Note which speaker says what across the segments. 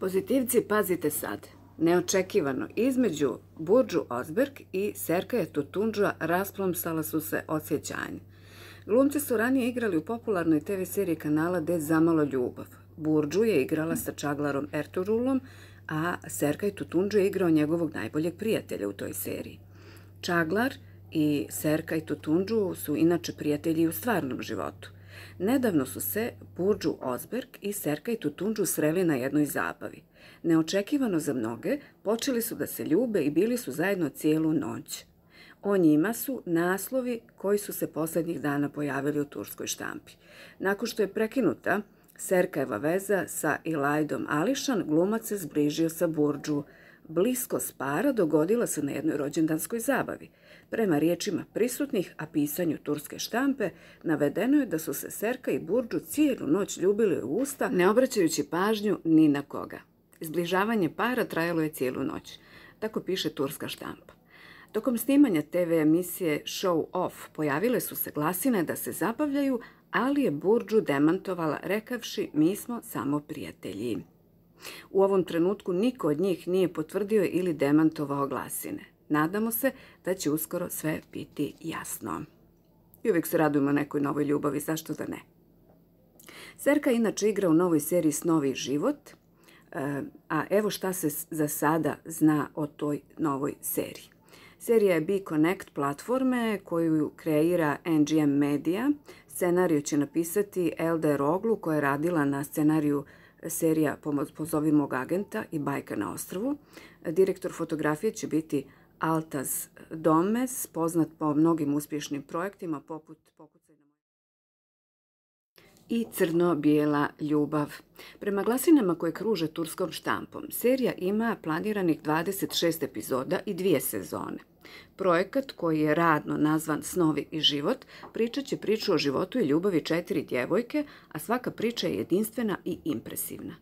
Speaker 1: Pozitivci, pazite sad. Neočekivano, između Burđu Osberg i Serkaja Tutunđua rasplomsala su se osjećanje. Glumci su ranije igrali u popularnoj TV seriji kanala De zamalo ljubav. Burđu je igrala sa Čaglarom Erturulom, a Serkaj Tutunđu je igrao njegovog najboljeg prijatelja u toj seriji. Čaglar i Serkaj Tutunđu su inače prijatelji u stvarnom životu. Nedavno su se Burđu Osberg i Serkaj Tutunđu sreli na jednoj zabavi. Neočekivano za mnoge, počeli su da se ljube i bili su zajedno cijelu noć. O njima su naslovi koji su se posljednjih dana pojavili u turskoj štampi. Nakon što je prekinuta Serkajeva veza sa Ilajdom Ališan, glumac se zbližio sa Burđu. Blisko spara dogodila se na jednoj rođendanskoj zabavi. Prema riječima prisutnih, a pisanju turske štampe, navedeno je da su se Serka i Burđu cijelu noć ljubili u usta, ne obraćajući pažnju ni na koga. Izbližavanje para trajalo je cijelu noć. Tako piše turska štampa. Tokom snimanja TV emisije Show Off pojavile su se glasine da se zabavljaju, ali je Burđu demantovala rekavši mi smo samo prijatelji. U ovom trenutku niko od njih nije potvrdio ili demantovao glasine. Nadamo se da će uskoro sve biti jasno. I uvijek se radujemo nekoj novoj ljubavi, zašto da ne? Serka inače igra u novoj seriji Snovi život, e, a evo šta se za sada zna o toj novoj seriji. Serija je B-Connect platforme koju kreira NGM Media. Scenariju će napisati Elda Roglu koja je radila na scenariju serija Pozovimo ga agenta i Bajka na ostrovu. Direktor fotografije će biti Altaz Domes, poznat po mnogim uspješnim projektima poput Pokucaj na i Crno-bijela ljubav. Prema glasinama koje kruže turskom štampom, serija ima planiranih 26 epizoda i dvije sezone. Projekat koji je radno nazvan Snovi i život pričat će priču o životu i ljubavi četiri djevojke, a svaka priča je jedinstvena i impresivna.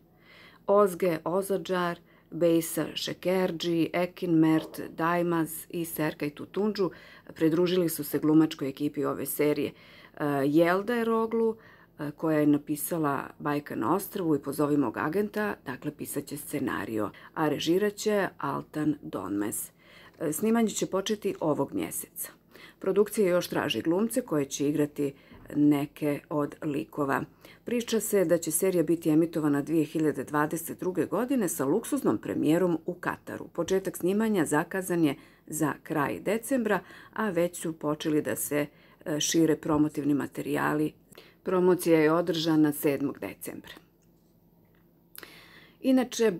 Speaker 1: Ozge Ozadžar, Bejsa Šekerđi, Ekin Mert, Dajmaz i Serkaj Tutunđu pridružili su se glumačkoj ekipi ove serije. E, Jelda je Roglu, e, koja je napisala Bajka na ostravu i Pozovi mog agenta, dakle pisaće scenario, a režiraće Altan Donmez. E, snimanje će početi ovog mjeseca. Produkcija još traži glumce koje će igrati neke od likova. Priča se da će serija biti emitovana 2022. godine sa luksuznom premijerom u Kataru. Početak snimanja zakazan je za kraj decembra, a već su počeli da se e, šire promotivni materijali. Promocija je održana 7. decembra. Inače,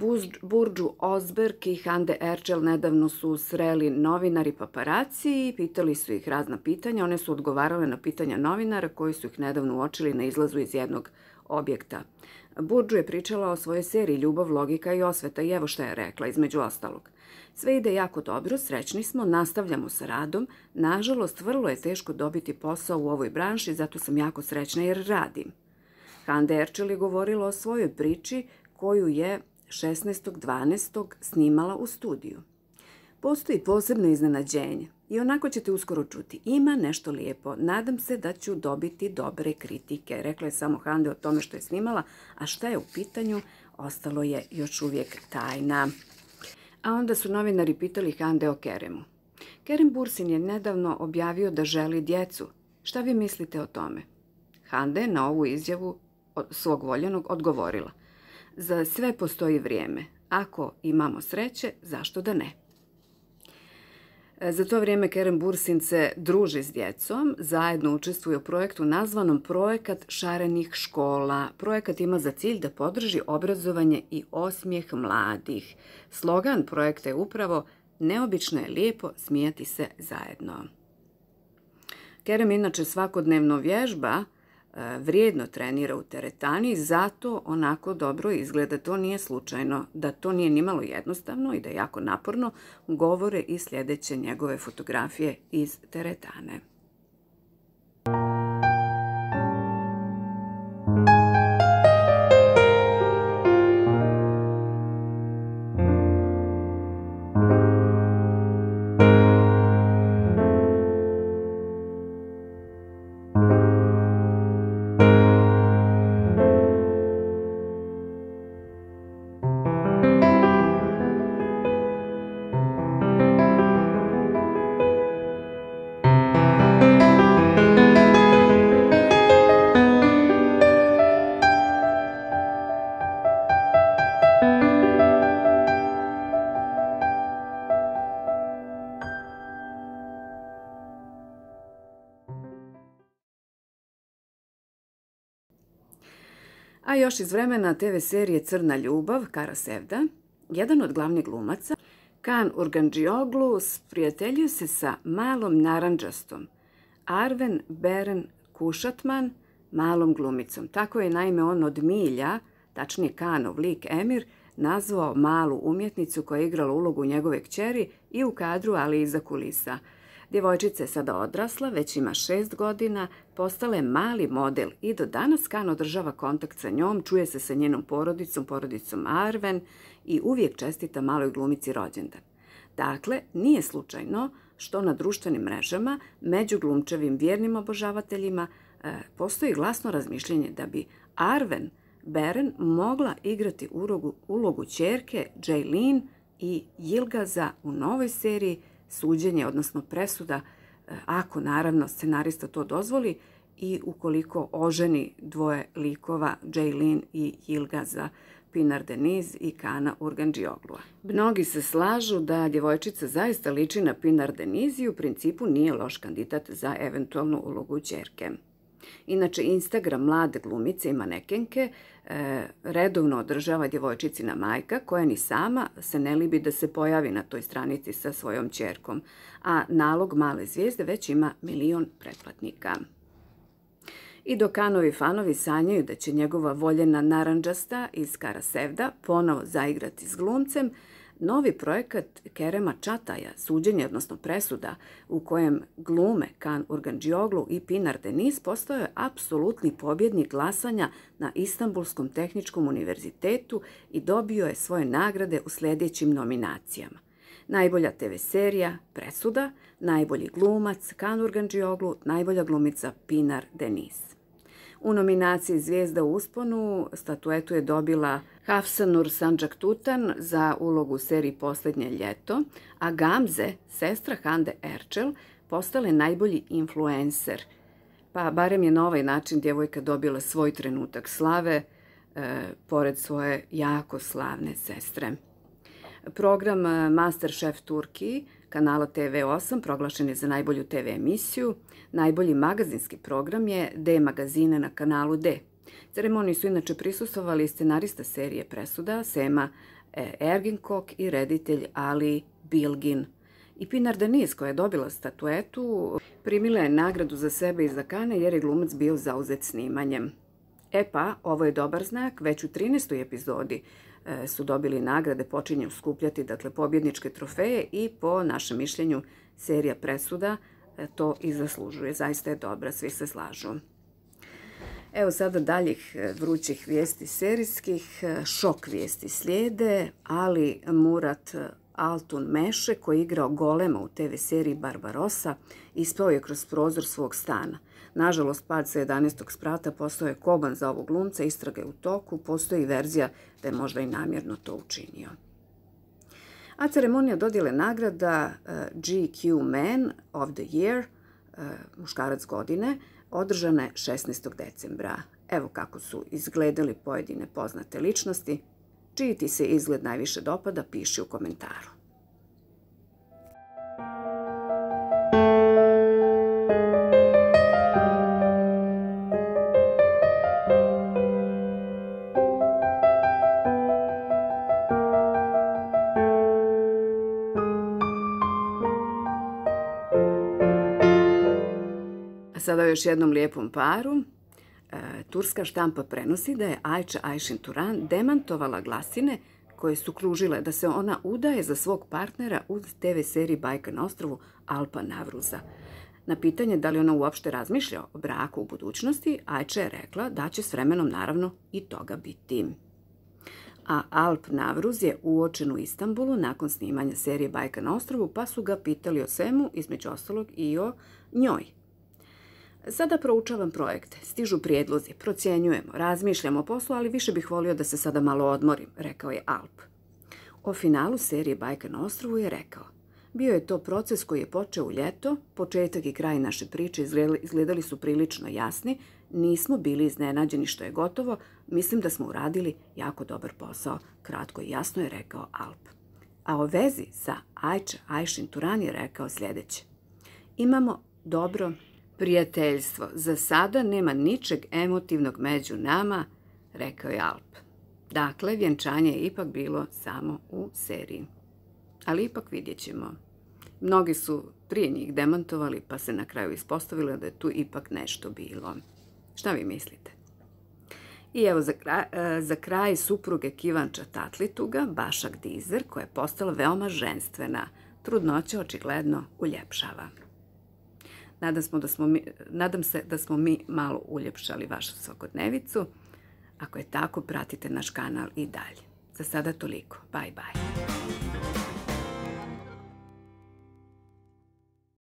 Speaker 1: Burđu Ozberg i Hande Erčel nedavno su sreli novinari paparaci i pitali su ih razna pitanja. One su odgovarale na pitanja novinara koji su ih nedavno uočili na izlazu iz jednog objekta. Burđu je pričala o svojoj seriji Ljubav, logika i osveta i evo šta je rekla, između ostalog. Sve ide jako dobro, srećni smo, nastavljamo sa radom. Nažalost, vrlo je teško dobiti posao u ovoj branši, zato sam jako srećna jer radim. Hande Erčel je govorila o svojoj priči koju je 16.12. snimala u studiju. Postoji posebno iznenađenje i onako ćete uskoro čuti. Ima nešto lijepo. Nadam se da ću dobiti dobre kritike. Rekla je samo Hande o tome što je snimala, a šta je u pitanju, ostalo je još uvijek tajna. A onda su novinari pitali Hande o Keremu. Kerem Bursin je nedavno objavio da želi djecu. Šta vi mislite o tome? Hande na ovu izjavu svog voljenog odgovorila. Za sve postoji vrijeme. Ako imamo sreće, zašto da ne? Za to vrijeme Karen Bursin se druži s djecom, zajedno učestvuje u projektu nazvanom Projekat šarenih škola. Projekat ima za cilj da podrži obrazovanje i osmijeh mladih. Slogan projekta je upravo Neobično je lijepo smijati se zajedno. Kerem inače svakodnevno vježba, E, vrijedno trenira u teretani, zato onako dobro izgleda. To nije slučajno, da to nije nimalo jednostavno i da je jako naporno, govore i sljedeće njegove fotografije iz teretane. Još iz vremena TV serije Crna ljubav, Kara Sevda, jedan od glavnih glumaca, Kan Urganđioglu, sprijateljio se sa malom naranđastom, Arven Beren Kušatman, malom glumicom. Tako je naime on od Milja, tačnije Kanov lik Emir, nazvao malu umjetnicu koja je igrala ulogu njegove kćeri i u kadru, ali i za kulisa. Djevojčica je sada odrasla, već ima šest godina, postala je mali model i do danas Kan održava kontakt sa njom, čuje se sa njenom porodicom, porodicom Arven i uvijek čestita maloj glumici rođendan. Dakle, nije slučajno što na društvenim mrežama među glumčevim vjernim obožavateljima e, postoji glasno razmišljenje da bi Arven Beren mogla igrati ulogu, ulogu čerke Jaylin i Yilgaza u novoj seriji suđenje, odnosno presuda, e, ako naravno scenarista to dozvoli i ukoliko oženi dvoje likova Jaylin i Yilgaza Pinar Deniz i Kana Urganđioglua. Mnogi se slažu da djevojčica zaista liči na Pinar Deniz i u principu nije loš kandidat za eventualnu ulogu čerke. Inače, Instagram mlade glumice i manekenke e, redovno održava djevojčicina majka koja ni sama se ne libi da se pojavi na toj stranici sa svojom čerkom, a nalog male zvijezde već ima milion pretplatnika. I dok Kanovi fanovi sanjaju da će njegova voljena naranđasta iz Karasevda ponovo zaigrati s glumcem, Novi projekat Kerema Čataja, suđenje, odnosno presuda, u kojem glume Kan Urganđioglu i Pinar Denis postoje apsolutni pobjednik glasanja na Istanbulskom tehničkom univerzitetu i dobio je svoje nagrade u sljedećim nominacijama. Najbolja TV serija, presuda, najbolji glumac Kan Urganđioglu, najbolja glumica Pinar Denis. U nominaciji Zvijezda u usponu statuetu je dobila Hafsanur Sanđak Tutan za ulogu u seriji Poslednje ljeto, a Gamze, sestra Hande Erčel, postale najbolji influencer. Pa barem je na ovaj način djevojka dobila svoj trenutak slave, e, pored svoje jako slavne sestre. Program e, Masterchef Turkiji kanala TV8 proglašen je za najbolju TV emisiju. Najbolji magazinski program je D magazine na kanalu D. Ceremoniji su inače prisustovali scenarista serije Presuda, Sema e, Erginkok i reditelj Ali Bilgin. I Pinar Deniz, koja je dobila statuetu, primila je nagradu za sebe i za Kane jer je glumac bio zauzet snimanjem. E pa, ovo je dobar znak, već u 13. epizodi E, su dobili nagrade, počinju skupljati dakle, pobjedničke trofeje i po našem mišljenju serija presuda e, to i zaslužuje. Zaista je dobra, svi se slažu. Evo sada daljih e, vrućih vijesti serijskih, šok vijesti slijede, ali Murat Altun Meše, koji je igrao golema u TV seriji Barbarossa, ispao je kroz prozor svog stana. Nažalost, pad sa 11. sprata postao je koban za ovog glumca, istraga je u toku, postoji verzija da je možda i namjerno to učinio. A ceremonija dodjele nagrada e, GQ Man of the Year, e, muškarac godine, održana je 16. decembra. Evo kako su izgledali pojedine poznate ličnosti. Čiji ti se izgled najviše dopada, piši u komentaru. sada još jednom lijepom paru. E, turska štampa prenosi da je Ajča Ajšin Turan demantovala glasine koje su kružile da se ona udaje za svog partnera u TV seriji Bajka na ostrovu Alpa Navruza. Na pitanje da li ona uopšte razmišlja o braku u budućnosti, Ajča je rekla da će s vremenom naravno i toga biti. A Alp Navruz je uočen u Istanbulu nakon snimanja serije Bajka na ostrovu, pa su ga pitali o svemu, između ostalog i o njoj. Sada proučavam projekte, stižu prijedlozi, procjenjujemo, razmišljamo o poslu, ali više bih volio da se sada malo odmorim, rekao je Alp. O finalu serije Bajka na ostrovu je rekao. Bio je to proces koji je počeo u ljeto, početak i kraj naše priče izgledali su prilično jasni, nismo bili iznenađeni što je gotovo, mislim da smo uradili jako dobar posao, kratko i jasno je rekao Alp. A o vezi sa Ajče Ajšin Turan je rekao sljedeće. Imamo dobro prijateljstvo. Za sada nema ničeg emotivnog među nama, rekao je Alp. Dakle, vjenčanje je ipak bilo samo u seriji. Ali ipak vidjet ćemo. Mnogi su prije njih demantovali, pa se na kraju ispostavilo da je tu ipak nešto bilo. Šta vi mislite? I evo za kraj, e, za kraj supruge Kivanča Tatlituga, Bašak Dizer, koja je postala veoma ženstvena. Trudnoća očigledno uljepšava. Nadam, smo da smo mi, nadam se da smo mi malo uljepšali vašu svakodnevicu. Ako je tako, pratite naš kanal i dalje. Za sada toliko. Bye bye.